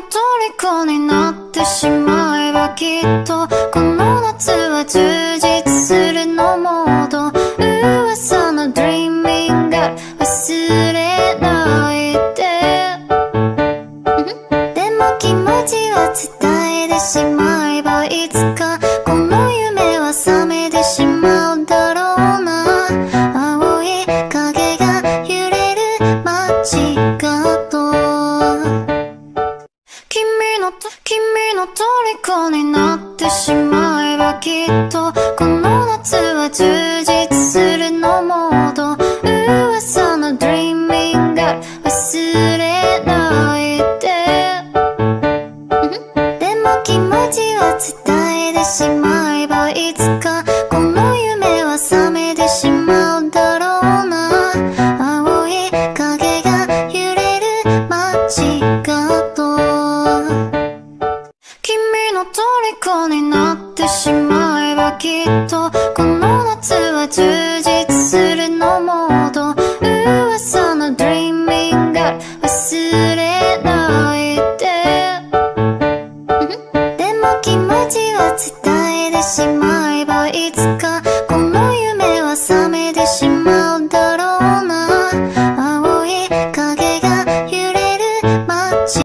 の虜になってしまえばきっとこの夏は充実するのモード。噂の Dreaming Girl 忘れないで。でも気持ちは伝えてしまえばいつか君の虜になってしまえばきっとこの夏は充実するのモード噂の Dreaming g 忘れないででも気持ちは伝えてしまえばいつか虜になってしまえばきっとこの夏は充実するのモード